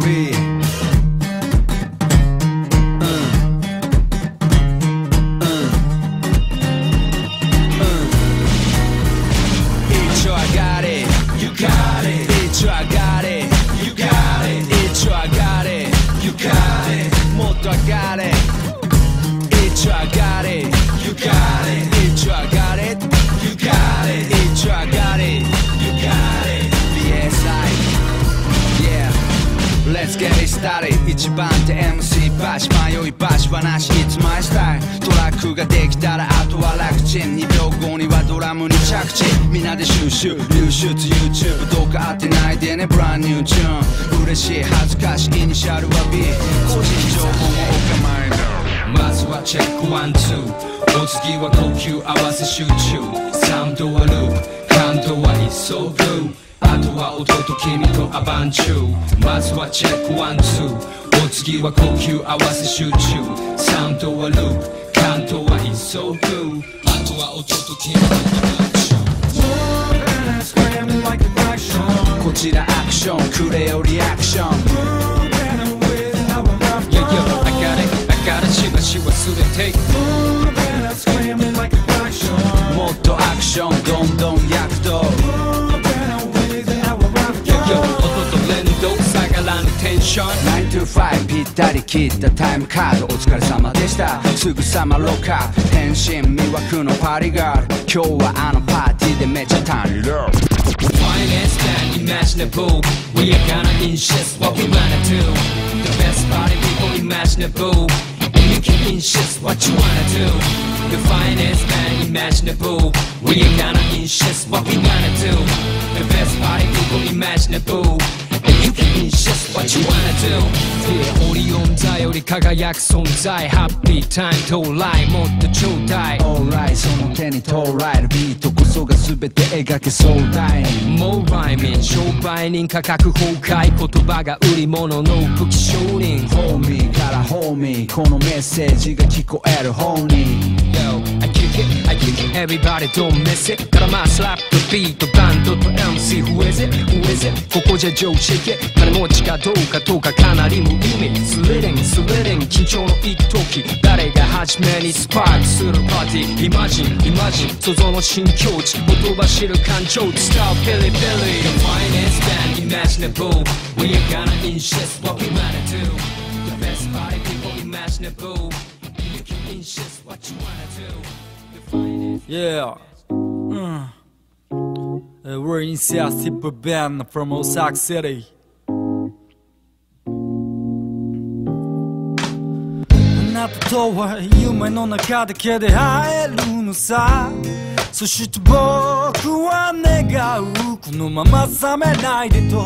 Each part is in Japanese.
We. 一番手 MC バシ迷いバシ話 It's my style トラックができたらあとは楽ちん。2秒後にはドラムに着地。みんなで収集。流出 YouTube どうか合ってないでね。Brand new tune 嬉しい恥ずかしい。イニシャルは B 個人情報もお構いなまずはチェックワンツー。お次は呼吸合わせ集中。サウンドはループ。感動は一層ブルー。あとは音と君とアバンチューまずはチェックワンツーお次は呼吸合わせ集中サウンドはループ感動は一層ブルーあとは音と君とアバンチューこちらアクションくれよリアクション Yeah, yeah, I got it, I got it しばしばすでテイクもっとアクション らぬテンション9 to 5ぴったり切ったタイムカードお疲れ様でしたすぐさまロッカー変身魅惑のパーリーガール今日はあのパーティーでめちゃ足りる Finest and imaginable. We are gonna insist what we wanna do. The best party people imaginable. You can insist what you wanna do. The finest and imaginable. We are gonna insist what we wanna do. The best party people imaginable. Can insist what you wanna do. Yeah, オリオン座より輝く存在。ハッピータイム到来。もっとちょうだい。Alright その手に捉えるビートこそが全て描け壮大にもうライミン商売人価格崩壊言葉が売り物の武器商人 Homie からホーミーこのメッセージが聞こえる本人 kick it, I kick it, everybody don't miss it からまあスラップビートバンドと MC Who is it, who is it ここじゃ常識金持ちかどうかとかかなり無意味スリリングスリリング緊張の一時誰が初めにスパークするパーティーイマジンイマジン想像の新境地言葉知る感情伝うピリピリ The finest band imaginable We are gonna insist what we wanna do The best party people imaginable You can insist what you wanna do Yeah. Mm. Uh, we're in super band from Osaka City. あなたとは夢の中だけで会えるのさそして僕は願うこのまま覚めないでと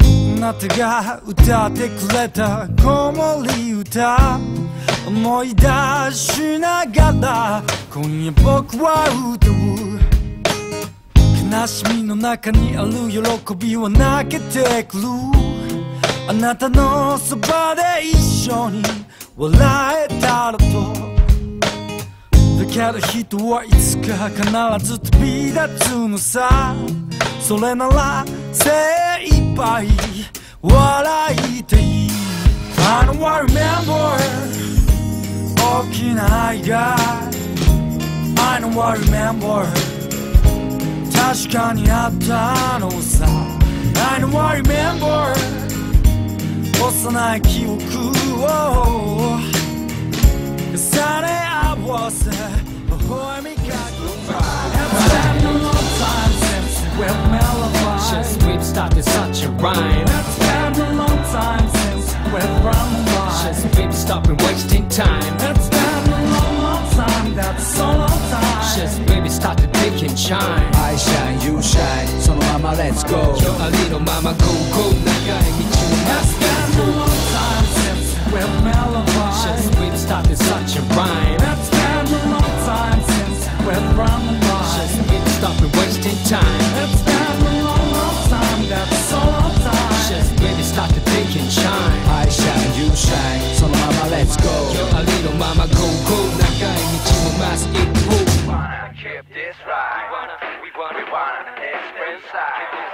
あなたが歌ってくれた子守歌思い出しながら今夜僕は歌う。悲しみの中にある喜びは泣けてくる。あなたのそばで一緒に笑えたらと。だけど人はいつか必ず飛び立つのさそれなら精一杯笑いていい。I know I remember. 大きな愛が I know I remember 確かにあったのさ I know I remember 幼い記憶を重ね合わせ微笑みかく It's been a long time since we've melodified Since we've started such a rhyme It's been a long time since we've run by stopping wasting time. It's been a long, long time, that's a time. Just baby, start to take and shine. I shine, you shine, so mama, let's go. Yo, a little mama, go, go now. trip this right. We wanna, we wanna, we wanna experience.